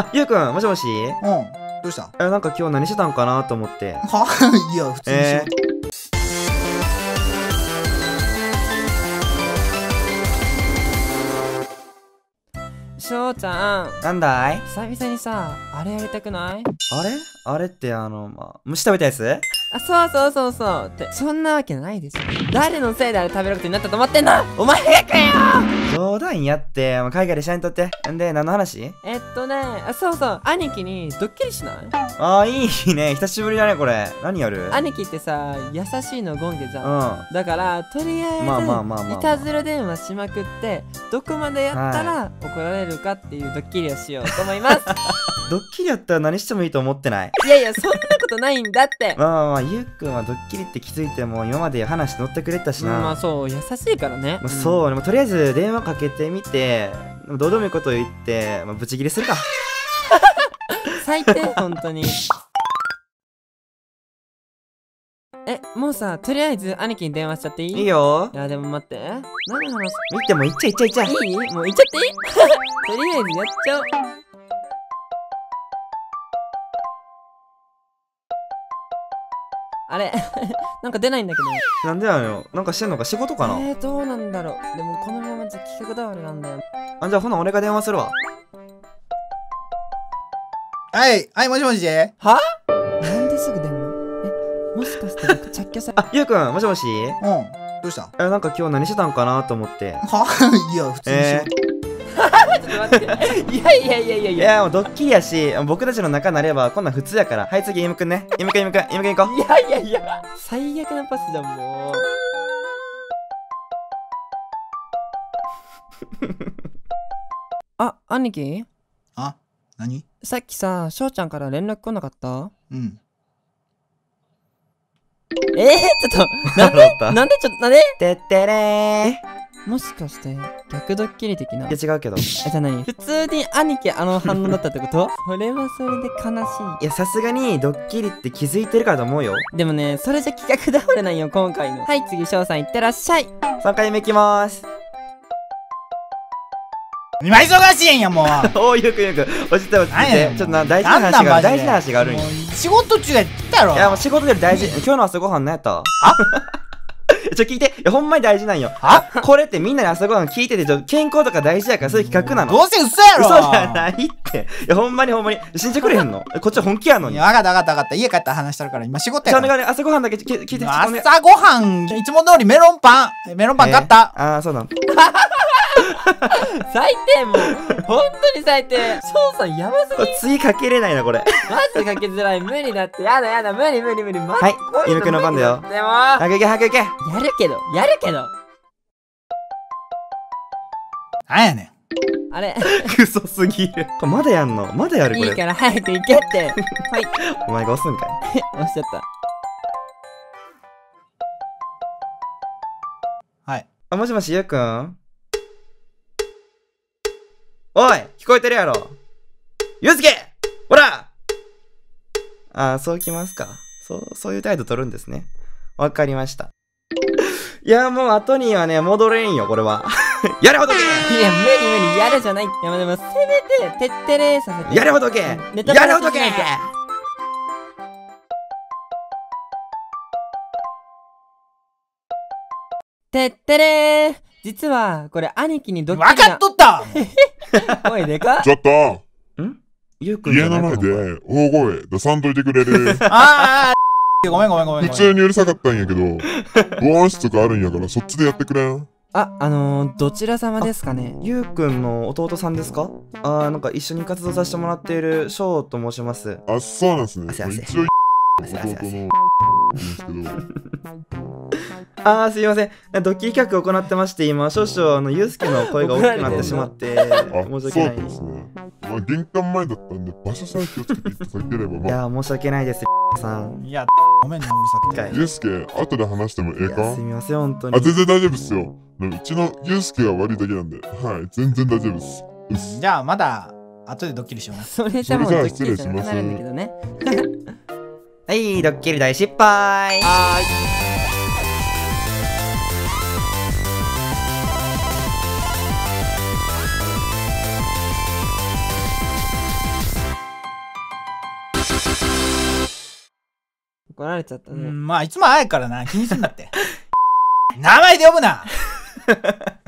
あ、ゆうくん、もしもし？うん。どうした？え、なんか今日何してたんかなと思って。は？いや、普通に仕え事。翔ちゃん。なんだい？久々にさあれやりたくない？あれ？あれってあの、まあ、虫食べたやつ？あそうそうそうそう。ってそんなわけないでしょ。誰のせいであれ食べることになったと思ってんの？お前がかよ！冗談やって、まあ海外で写真撮って。んで、何の話？えっとねあそうそう。兄貴にドッキリしない？あー、いいね。久しぶりだね、これ。何やる？兄貴ってさ優しいのゴンゲじうん。ゃん。だからとりあえず、まあまあまあまあまあ。いたずら電話しまくってどこまでやったら怒られるかっていうドッキリをしようと思います ドッキリやったら何してもいいと思ってない？いやいやそんなことないんだって。まあまあまあ、ゆうくんはドッキリって気づいても今まで話乗ってくれたしな。まあそう優しいからね。まあ、そう。ね、まあとりあえず電話かけてみて、どうでもいいこと言って、まあ、ブチギレするか。最低。本当に。えもうさとりあえず兄貴に電話しちゃっていい？いいよ。い。やでも待って。何の話見てもいっちゃいっちゃいっちゃい。いい？もう言っちゃっていい？とりあえずやっちゃおうあれ。なんか出ないんだけど。なんでなのよ。なんかしてんのか？仕事かな、えー、どうなんだろう。でもこのままじゃ企画倒れなんだよ。あ、じゃあほな俺が電話するわ。はい、はい、もしもし。なんですぐ出んのえもしかして僕着去さあ、ゆうくん、もしもし？うん。どうした？え、なんか今日何してたんかなと思って。は？いや、普通に仕え事。ちょっと待って。いやいやいやいやいや。いや、もうドッキリやし、僕たちの仲なればこんなん普通やから。はい、次、イムくんね。イムくん、イムくん、イムくん行こう。いやいやいや。最悪なパスじゃん。も うあ兄貴？あ、何？さっきさ翔ちゃんから連絡来なかった？うん。えー、ちょっとなんでなんでちょっとなんで？てってれもしかして逆ドッキリ的な？ー。いや、違うけど。いえじゃあ何？普通に兄貴あの反応だったってこと？それはそれで悲しや、さすがにドッキリって気づいてるからと思うよ。いでもねそれじゃ企画倒れないよ今回のはい次翔さんいってらっしゃい3回目いきまーす。今忙しいんや、もう。おー、ゆうくん、ゆうくん。落ちて落ちて。ちょっとな、大事な話がある。大事な話があるんよ。もう仕事中やったやろ。いや、もう仕事より大事。今日の朝ごはん何やった？あ？ちょ、聞いて。いや、ほんまに大事なんよ。あこれってみんなに朝ごはん聞いてて、ちょ健康とか大事やから、そういう企画なの。どうせ嘘やろ。嘘じゃないって。いや、ほんまにほんまに。信じてくれへんの こっちは本気やのに。わかったわかったわかった。家帰ったら話したるから、今仕事やから。朝ごはんだけ聞聞いて。朝ごはん、いつも通りメロンパン。メロンパン買った？えーあー、そうなの。最低も。う本当に最低翔さんやばすぎ。次かけれないな、これ。マジかけづらい。無理だって。やだやだ。無理無理無理。マジはい。こういうイム君の番だよ。でも。早く行け、早く行け。やるけど。やるけど。なんやねん。あれ。クソすぎる。これまだやんの？まだやるこれ。いいから早く行けって。はい。お前が押すんかい。押しちゃった。はい。あ、もしもし、ゆうくん？おい聞こえてるやろ。ゆうすけほら。あー、そうきますか。そう、そういう態度取るんですね。わかりました。いや、もう後にはね、戻れんよ、これは。やれほどけいや無理無理やるじゃない。いやでもせめててってれーさせて。やれほどけやれほどけてってれー実はこれ兄貴にドッキリわかっとった！おいでかちょっと。ん？ゆうくん家の前で大声出さんといてくれる。あー、ごめんごめんごめん。普通にうるさかったんやけど防音室とかあるんやからそっちでやってくれん。ああのー、どちら様ですかね。ゆうくんの弟さんですか？あー、なんか一緒に活動させてもらっている翔と申します。あそうなんすね。一応弟のですけどあーすいません。ドッキリ企画を行ってまして今少々あのゆうすけの声が大きくなってしまってあ申し訳そうないですね。まあ玄関前だったんで場所さえ気をつけていただければいまあ。やー申し訳ないですさん。いや、ごめんな、うるさくて。はい。ゆうすけ後で話してもええいかやすみません本当に。あ全然大丈夫っすよ。でもうちのゆうすけが悪いだけなんで。はい全然大丈夫っす。じゃあ、まだ、後でドッキリしような。それじゃもうドじゃあ失礼しますッキリじゃなくなるんだけどね。はいドッキリ大失敗。はーい怒られちゃったね。うん、まあ、いつもあやからな、気にすんなって。名前で呼ぶな